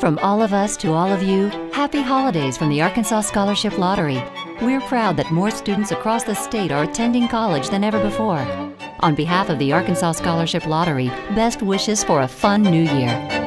From all of us to all of you, happy holidays from the Arkansas Scholarship Lottery. We're proud that more students across the state are attending college than ever before. On behalf of the Arkansas Scholarship Lottery, best wishes for a fun new year.